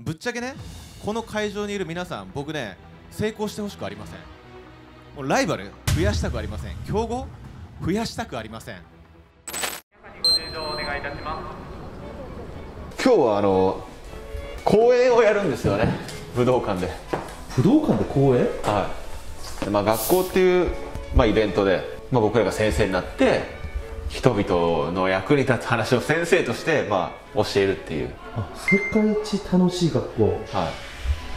ぶっちゃけねこの会場にいる皆さん僕ね成功してほしくありません。もうライバル増やしたくありません。競合増やしたくありません。今日はあの公演をやるんですよね。武道館で。武道館で公演？はい、まあ、学校っていう、まあ、イベントで、まあ、僕らが先生になって人々の役に立つ話を先生として、まあ、教えるっていう、あ世界一楽しい学校。は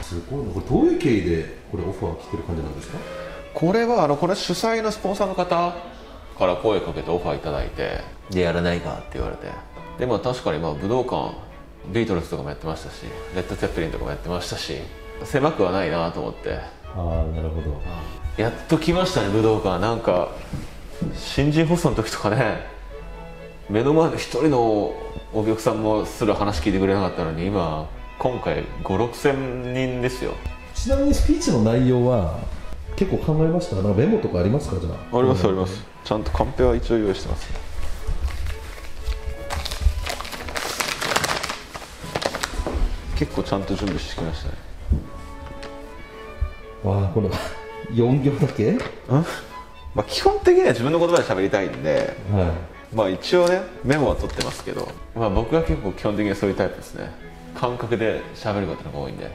い、すごいな。これどういう経緯でこれオファー来てる感じなんですか？これはあのこれ主催のスポンサーの方から声かけてオファーいただいて。でやらないかって言われて。でも確かにまあ武道館ビートルズとかもやってましたしレッド・ツェッペリンとかもやってましたし狭くはないなと思って。ああなるほど。やっと来ましたね武道館。なんか新人ホストの時とかね目の前で一人のお客さんもする話聞いてくれなかったのに今今回5 6千人ですよ。ちなみにスピーチの内容は結構考えました？なんかメモとかありますか？じゃあ。ありますあります。ちゃんとカンペは一応用意してます。結構ちゃんと準備してきましたね。わあこの 4行だけ？まあ基本的には自分の言葉で喋りたいんではまあ一応ねメモは取ってますけど、まあ、僕は結構基本的にそういうタイプですね感覚で喋ることが多いんで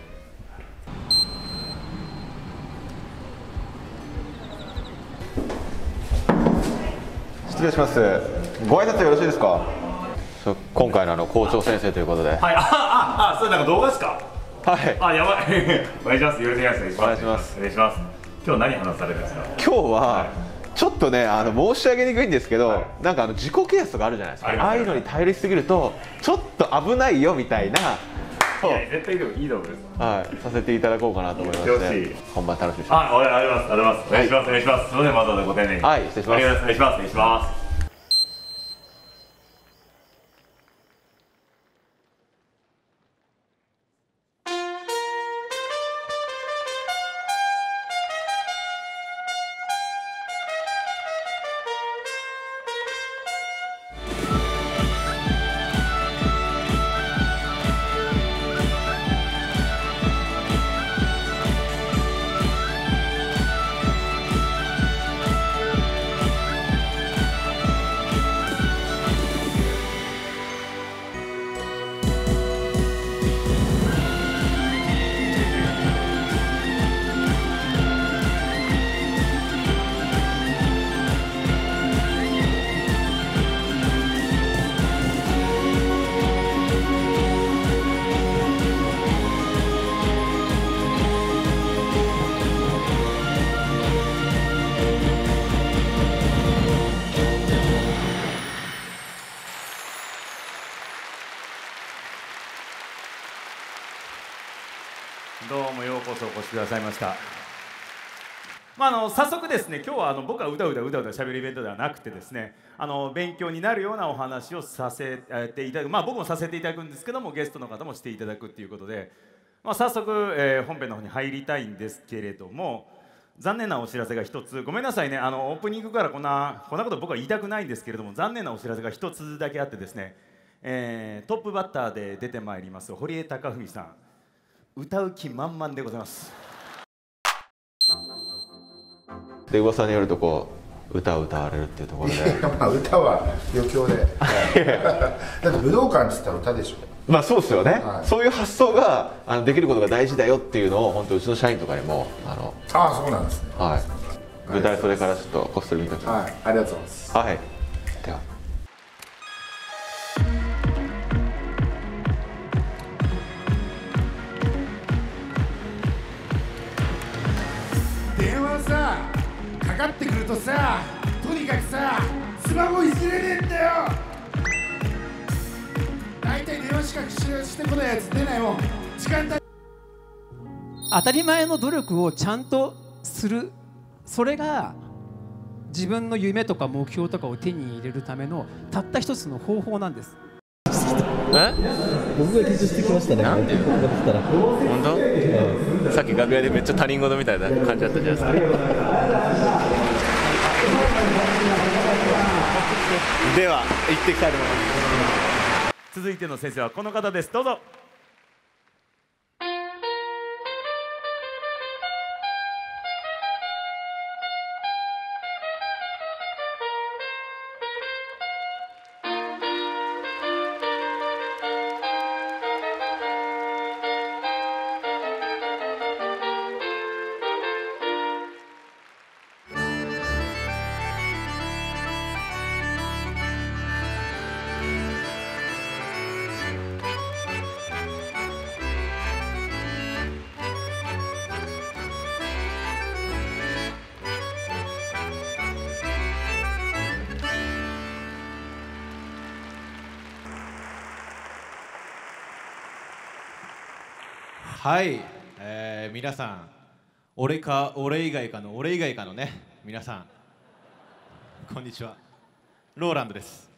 失礼しますご挨拶よろしいですか？今回のあの校長先生ということでははい、あ、あ、あ、それなんか動画ですか？いあ、やばい。お願いします。よろしくお願いします。お願いしますお願いします。今日何話されるんですか？今日はちょっとねあの申し上げにくいんですけど、なんかあの自己啓発とかあるじゃないですかあああいうのに頼りすぎるとちょっと危ないよみたいなそう絶対いい動画いい動画です。はい、させていただこうかなと思いましよてし本番楽しみにしてます。ありがとうございます。お願いします。お願いします。すみません、わざわざご丁寧に。はい失礼しますお願いします。お願いします。くださいました。まあ、あの早速ですね今日はあの僕はうだうだうだうだしゃべるイベントではなくてですねあの勉強になるようなお話をさせていただくまあ僕もさせていただくんですけどもゲストの方もしていただくっていうことで、まあ、早速、え本編の方に入りたいんですけれども残念なお知らせが一つごめんなさいねあのオープニングからこんなこんなこと僕は言いたくないんですけれども残念なお知らせが一つだけあってですね、えートップバッターで出てまいります堀江貴文さん歌う気満々でございます。で噂によるとこう歌を歌われるっていうところで。まあ歌は余興で。だって武道館っつったら歌でしょ。まあそうですよね、はい。そういう発想があのできることが大事だよっていうのを本当うちの社員とかにもあのああそうなんですね。はい。舞台袖からちょっとこっそり見ておきますはい。ありがとうございます。はいかかってくるとさとにかくさスマホいじれねえんだよ。大体電話しかしてこないやつ出ないもん。時間帯当たり前の努力をちゃんとする。それが自分の夢とか目標とかを手に入れるためのたった一つの方法なんです。え？僕が緊張してきましたね。なんでよ？本当？さっき楽屋でめっちゃ他人事みたいな感じだったじゃないですかでは行ってきたいと思います。続いての先生はこの方です。どうぞ。はい、えー皆さん俺か俺以外かの俺以外かのね皆さん。こんにちは。ローランドです。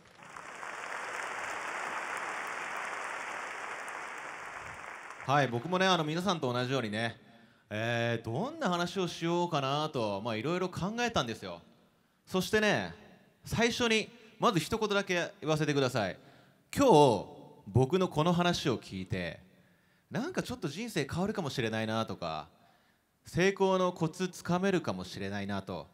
はい僕もねあの皆さんと同じようにね、えーどんな話をしようかなといろいろ考えたんですよ。そしてね最初にまず一言だけ言わせてください。今日僕のこの話を聞いてなんかちょっと人生変わるかもしれないなとか成功のコツつかめるかもしれないなと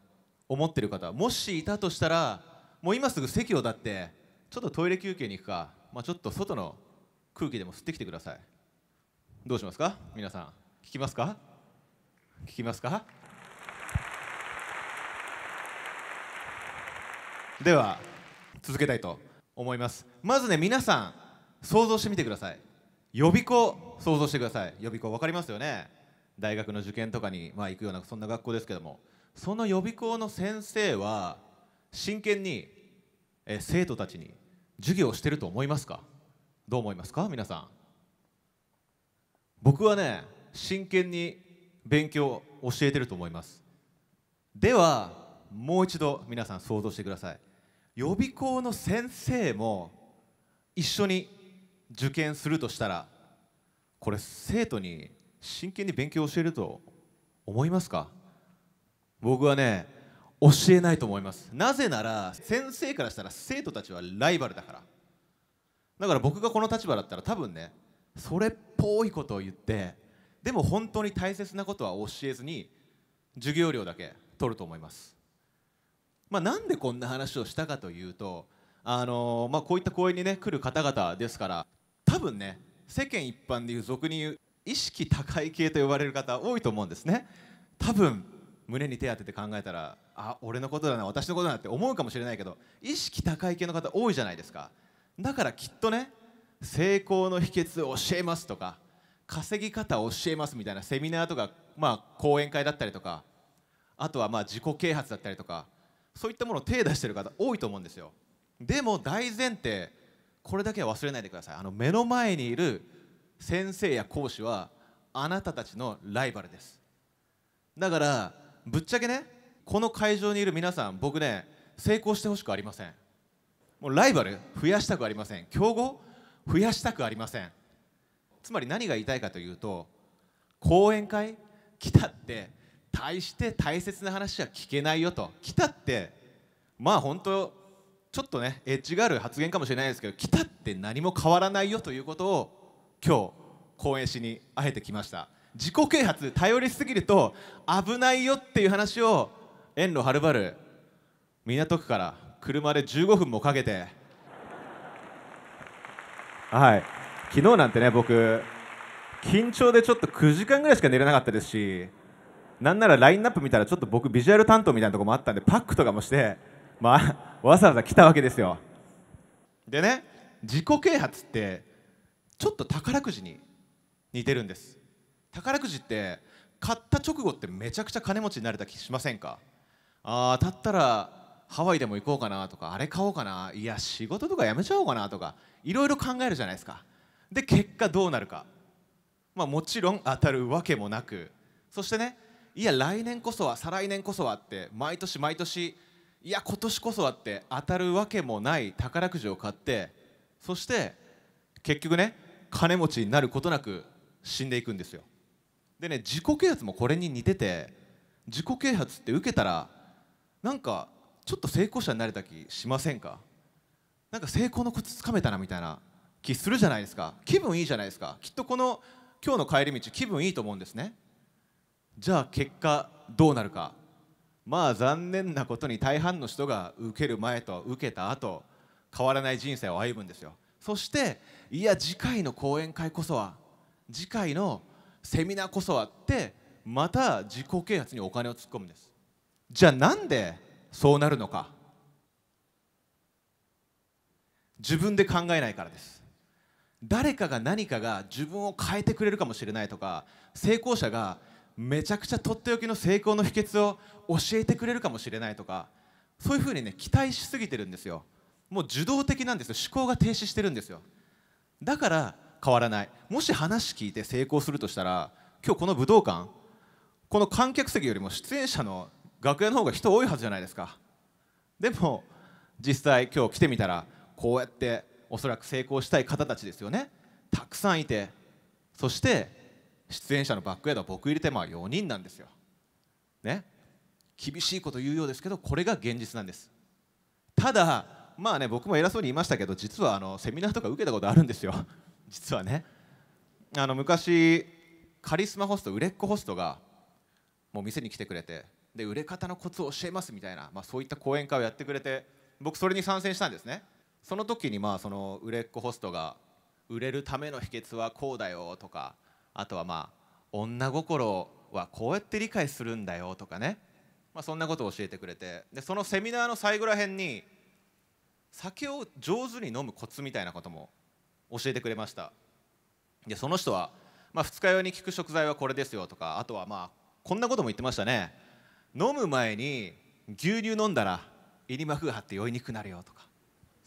思ってる方もしいたとしたらもう今すぐ席を立ってちょっとトイレ休憩に行くか、まあ、ちょっと外の空気でも吸ってきてください。どうしますか？皆さん聞きますか？聞きますか？では続けたいと思います。まずね皆さん想像してみてください。予備校想像してください。予備校分かりますよね？大学の受験とかに、まあ、行くようなそんな学校ですけども。その予備校の先生は真剣にえ生徒たちに授業をしてると思いますか？どう思いますか？皆さん。僕はね真剣に勉強教えてると思います。ではもう一度皆さん想像してください。予備校の先生も一緒に受験するとしたらこれ生徒に真剣に勉強を教えると思いますか？僕はね教えないと思います。なぜなら先生からしたら生徒たちはライバルだから。だから僕がこの立場だったら多分ねそれっぽいことを言ってでも本当に大切なことは教えずに授業料だけ取ると思います。まあ、なんでこんな話をしたかというと、あのーまあ、こういった講演に、ね、来る方々ですから多分ね世間一般でいう俗に言う意識高い系と呼ばれる方多いと思うんですね。多分胸に手当てて考えたらあ俺のことだな私のことだなって思うかもしれないけど意識高い系の方多いじゃないですか。だからきっとね成功の秘訣を教えますとか稼ぎ方を教えますみたいなセミナーとか、まあ、講演会だったりとかあとはまあ自己啓発だったりとかそういったものを手出してる方多いと思うんですよ。でも大前提これだけは忘れないでください。あの目の前にいる先生や講師はあなたたちのライバルです。だからぶっちゃけねこの会場にいる皆さん僕ね成功してほしくありません。もうライバル増やしたくありません。競合増やしたくありません。つまり何が言いたいかというと講演会来たって大して大切な話は聞けないよと。来たってまあ本当ちょっとねエッジがある発言かもしれないですけど来たって何も変わらないよということを今日講演しにあえてきました。自己啓発頼りすぎると危ないよっていう話を遠路はるばる港区から車で15分もかけて。はい。昨日なんてね僕緊張でちょっと9時間ぐらいしか寝れなかったですしなんならラインナップ見たらちょっと僕ビジュアル担当みたいなとこもあったんでパックとかもして、まあ、わざわざ来たわけですよ。でね自己啓発ってちょっと宝くじに似てるんです。宝くじって買った直後ってめちゃくちゃ金持ちになれた気しませんか？あー当たったらハワイでも行こうかなとかあれ買おうかな。いや仕事とかやめちゃおうかなとかいろいろ考えるじゃないですか。で結果どうなるか。まあもちろん当たるわけもなく。そしてねいや来年こそは再来年こそはって毎年毎年いや今年こそはって当たるわけもない宝くじを買ってそして結局ね金持ちになることなく死んでいくんですよ。でね自己啓発もこれに似てて自己啓発って受けたらなんかちょっと成功者になれた気しませんか？なんか成功のコツつかめたなみたいな気するじゃないですか。気分いいじゃないですか。きっとこの今日の帰り道気分いいと思うんですね。じゃあ結果どうなるか。まあ残念なことに大半の人が受ける前と受けた後変わらない人生を歩むんですよ。そしていや次回の講演会こそは次回のセミナーこそはってまた自己啓発にお金を突っ込むんです。じゃあなんでそうなるのか。自分で考えないからです。誰かが何かが自分を変えてくれるかもしれないとか成功者がめちゃくちゃとっておきの成功の秘訣を教えてくれるかもしれないとかそういうふうにね期待しすぎてるんですよ。もう受動的なんですよ。思考が停止してるんですよ。だから変わらない。もし話聞いて成功するとしたら今日この武道館この観客席よりも出演者の楽屋の方が人多いはずじゃないですか。でも実際今日来てみたらこうやっておそらく成功したい方たちですよね。たくさんいて。そして出演者のバックヤードは僕入れてまあ4人なんですよ。ね？厳しいこと言うようですけどこれが現実なんです。ただまあね僕も偉そうに言いましたけど実はあのセミナーとか受けたことあるんですよ。実はね。あの昔カリスマホスト売れっ子ホストがもう店に来てくれてで売れ方のコツを教えますみたいな、まあ、そういった講演会をやってくれて僕それに参戦したんですね。その時にまあその売れっ子ホストが売れるための秘訣はこうだよとかあとはまあ女心はこうやって理解するんだよとかね、まあ、そんなことを教えてくれて。でそのセミナーの最後らへんに酒を上手に飲むコツみたいなことも教えてくれました。でその人は、まあ、二日酔いに効く食材はこれですよとかあとはまあこんなことも言ってましたね。飲む前に牛乳飲んだら入り膜が張って酔いにくくなるよとか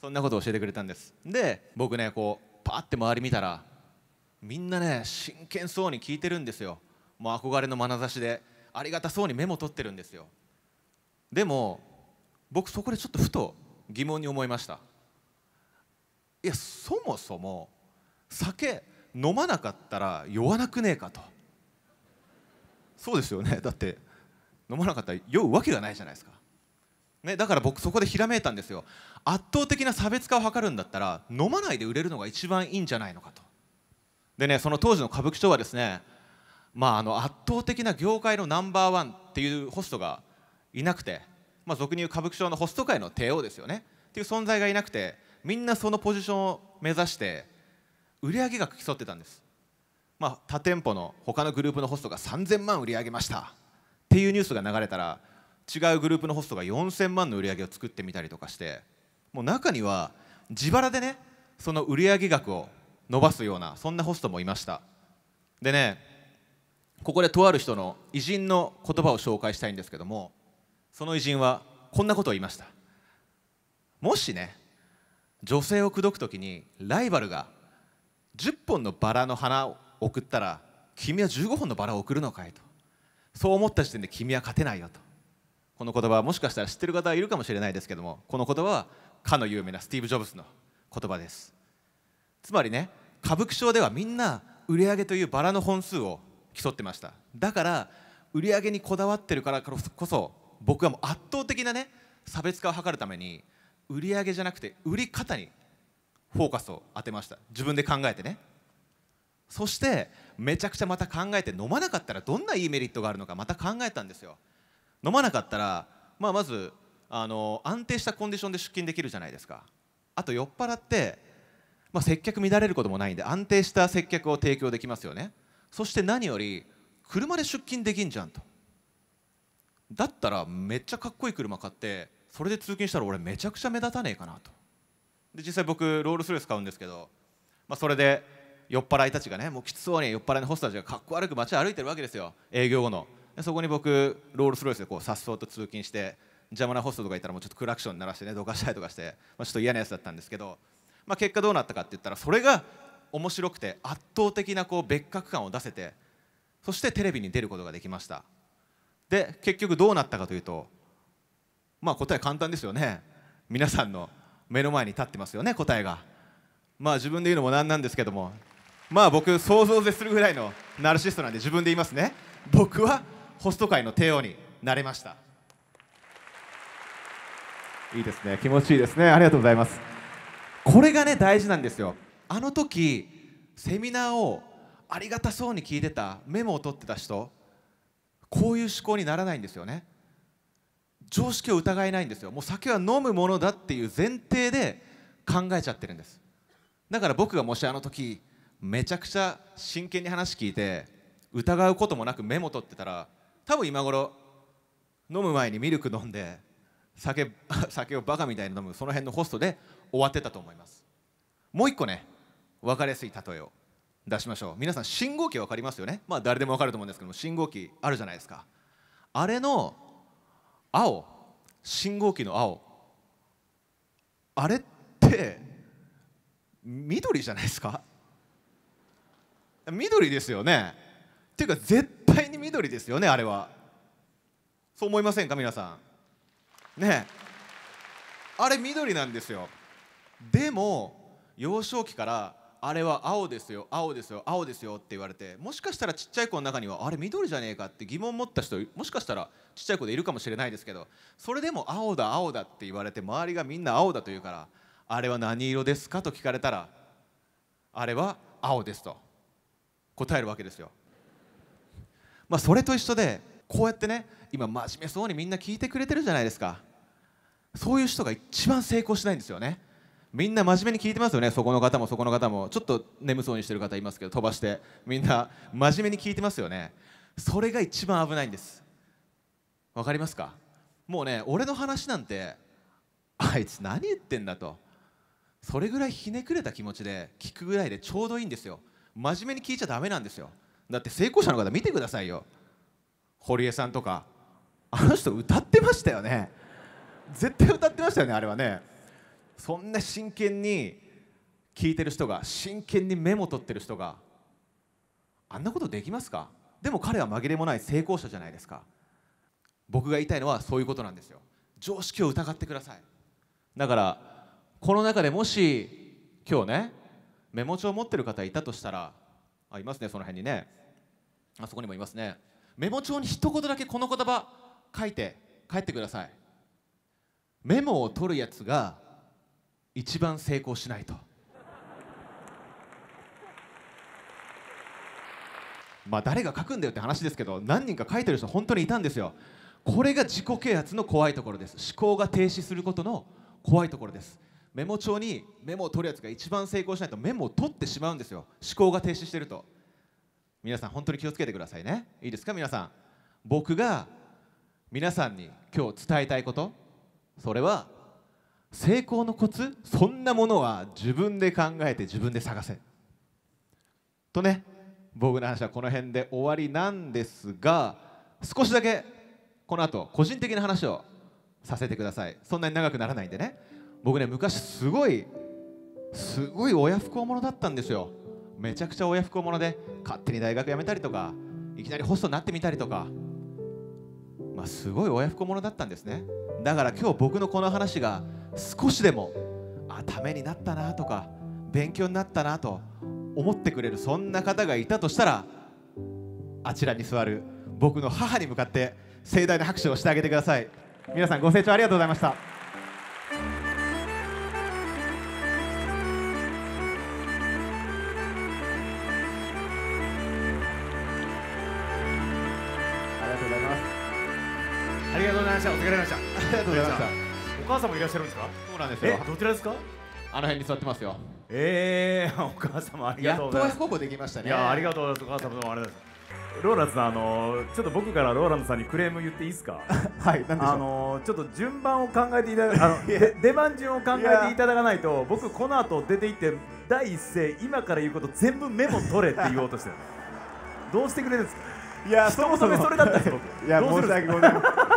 そんなことを教えてくれたんです。で僕ねこうパーって周り見たらみんなね真剣そうに聞いてるんですよ。もう憧れの眼差しで。ありがたそうにメモ取ってるんですよ。でも僕そこでちょっとふと疑問に思いました。いやそもそも酒飲まなかったら酔わなくねえかと。そうですよね。だって飲まなかったら酔うわけがないじゃないですか、ね、だから僕そこでひらめいたんですよ。圧倒的な差別化を図るんだったら飲まないで売れるのが一番いいんじゃないのかと。でねその当時の歌舞伎町はですねまああの圧倒的な業界のナンバーワンっていうホストがいなくて、まあ、俗に言う歌舞伎町のホスト界の帝王ですよね。っていう存在がいなくてみんなそのポジションを目指して売上額競ってたんです。まあ、他店舗の他のグループのホストが3000万売り上げました。っていうニュースが流れたら違うグループのホストが4000万の売り上げを作ってみたりとかしてもう中には自腹でねその売上額を伸ばすようなそんなホストもいました。でねここでとある人の偉人の言葉を紹介したいんですけどもその偉人はこんなことを言いました。もしね女性を口説く時にライバルが10本のバラの花を送ったら君は15本のバラを送るのかいと。そう思った時点で君は勝てないよと。この言葉はもしかしたら知ってる方はいるかもしれないですけどもこの言葉はかの有名なスティーブ・ジョブズの言葉です。つまりね歌舞伎町ではみんな売り上げというバラの本数を競ってました。だから売り上げにこだわってるからこそ僕はもう圧倒的なね差別化を図るために売り上げじゃなくて売り方にフォーカスを当てました。自分で考えてね。そしてめちゃくちゃまた考えて飲まなかったらどんないいメリットがあるのかまた考えたんですよ。飲まなかったら、まあ、まずあの安定したコンディションで出勤できるじゃないですか。あと酔っ払って、まあ、接客乱れることもないんで安定した接客を提供できますよね。そして何より車で出勤できんじゃんと。だったらめっちゃかっこいい車買ってそれで通勤したら俺めちゃくちゃ目立たねえかなと。で実際僕ロールスロイス買うんですけど、まあ、それで酔っ払いたちがねもうきつそうに酔っ払いのホストたちがかっこ悪く街歩いてるわけですよ。営業後の。でそこに僕ロールスロイスでこうさっそうと通勤して邪魔なホストとかいたらもうちょっとクラクション鳴らしてねどかしたりとかして、まあ、ちょっと嫌なやつだったんですけど、まあ、結果どうなったかって言ったらそれが面白くて圧倒的なこう別格感を出せてそしてテレビに出ることができました。で結局どうなったかというとまあ答え簡単ですよね。皆さんの目の前に立ってますよね答えが。まあ自分で言うのもなんなんですけどもまあ僕想像絶するぐらいのナルシストなんで自分で言いますね。僕はホスト界の帝王になれました。いいですね。気持ちいいですね。ありがとうございます。これがね大事なんですよ。あの時セミナーをありがたそうに聞いてたメモを取ってた人こういう思考にならないんですよね。常識を疑えないんですよ。もう酒は飲むものだっていう前提で考えちゃってるんです。だから僕がもしあの時めちゃくちゃ真剣に話聞いて疑うこともなくメモ取ってたら多分今頃飲む前にミルク飲んで酒 酒をバカみたいに飲むその辺のホストで終わってたと思います。もう一個ね分かりやすい例えを出しましょう。皆さん信号機分かりますよね？まあ誰でも分かると思うんですけども信号機あるじゃないですか。あれの青信号機の青あれって緑じゃないですか？緑ですよね。っていうか絶対に緑ですよねあれは。そう思いませんか皆さん？ねあれ緑なんですよでも幼少期からあれは青ですよ青ですよ青ですよって言われてもしかしたらちっちゃい子の中にはあれ緑じゃねえかって疑問持った人もしかしたらちっちゃい子でいるかもしれないですけどそれでも青だ青だって言われて周りがみんな青だと言うからあれは何色ですかと聞かれたらあれは青ですと答えるわけですよ。まあそれと一緒でこうやってね今真面目そうにみんな聞いてくれてるじゃないですか。そういう人が一番成功しないんですよね。みんな真面目に聞いてますよね。そこの方もそこの方も。ちょっと眠そうにしてる方いますけど飛ばして。みんな真面目に聞いてますよね。それが一番危ないんです。わかりますか？もうね俺の話なんてあいつ何言ってんだと。それぐらいひねくれた気持ちで聞くぐらいでちょうどいいんですよ。真面目に聞いちゃダメなんですよ。だって成功者の方見てくださいよ。堀江さんとか。あの人歌ってましたよね。絶対歌ってましたよねあれはね。そんな真剣に聞いてる人が真剣にメモ取ってる人があんなことできますか？でも彼は紛れもない成功者じゃないですか。僕が言いたいのはそういうことなんですよ。常識を疑ってください。だからこの中でもし今日ねメモ帳を持ってる方いたとしたらあいますねその辺にね。あそこにもいますね。メモ帳に一言だけこの言葉書いて帰ってください。メモを取るやつが一番成功しないと。まあ誰が書くんだよって話ですけど何人か書いてる人本当にいたんですよ。これが自己啓発の怖いところです。思考が停止することの怖いところです。メモ帳にメモを取るやつが一番成功しないとメモを取ってしまうんですよ。思考が停止してると。皆さん本当に気をつけてくださいね。いいですか？皆さん。僕が皆さんに今日伝えたいこと。それは成功のコツそんなものは自分で考えて自分で探せ。とね僕の話はこの辺で終わりなんですが少しだけこの後個人的な話をさせてください。そんなに長くならないんでね。僕ね昔すごいすごい親不孝者だったんですよ。めちゃくちゃ親不孝者で勝手に大学辞めたりとかいきなりホストになってみたりとか。まあすごい親不孝者だったんですね。だから今日僕のこの話が少しでもあためになったなとか勉強になったなと思ってくれるそんな方がいたとしたらあちらに座る僕の母に向かって盛大な拍手をしてあげてください。皆さんご清聴ありがとうございました。したお疲れ様でした。ありがとうございました。お母さんもいらっしゃるんですか？そうなんですえよどちらですか？あの辺に座ってますよ。えー、お母様ありがやとうございます。っと親孝行できましたね。いやありがとうございます。お母様どうもありがとうございます。ローランドさんあのちょっと僕からローランドさんにクレーム言っていいですか？はい何でしょう？あのちょっと順番を考えていただ あので出番順を考えていただかないと僕この後出て行って第一声今から言うこと全部メモ取れって言おうとしてる。どうしてくれるんですか？いや一言目それだったんです僕。いや申し訳ございません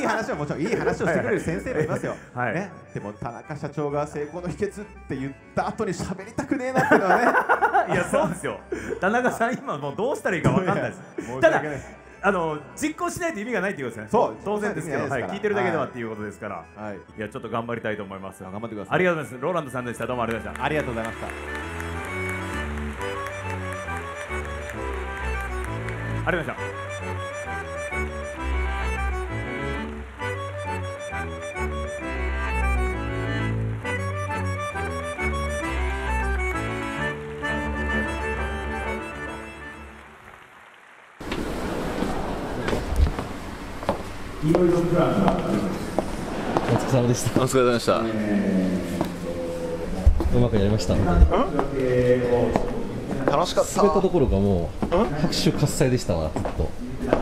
いやいい話はもちろんいい話をしてくれる先生もいますよ、はい。ね、でも田中社長が成功の秘訣って言った後に喋りたくねえなっていうのはね。いやそうですよ。田中さん今もうどうしたらいいかわかんないです。ただあの実行しないと意味がないっていうことですね。そう。当然ですけど、はい、聞いてるだけでははい。っていうことですから、はい。い、やちょっと頑張りたいと思います。頑張ってください。ありがとうございます。ローランドさんでした。どうもありがとうございましありがとうございましたた。ありがとうございましたお疲れ様でした。お疲れ様でした。うまくやりました楽しかっ滑ったところがもう拍手喝采でしたわずっと。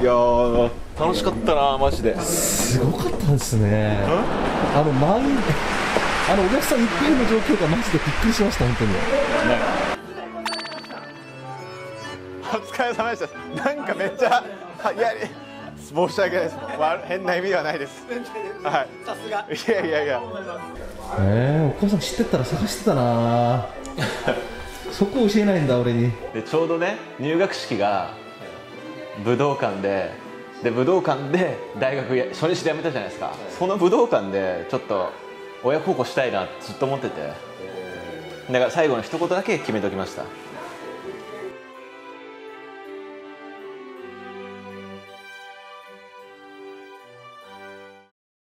いやー楽しかったなマジで。すごかったですね。あの満員あのお客さんいっぱいの状況がマジでびっくりしました本当に。お疲れ様でした。なんかめっちゃはいや申し訳ないです。わ変な意味ではないです。はい。さすが。いやいやいや。えー、お母さん知ってたら探してたな。そこ教えないんだ俺に。でちょうどね入学式が武道館でで武道館で大学や初日で辞めたじゃないですか。その武道館でちょっと親孝行したいなってずっと思ってて。だから最後の一言だけ決めときました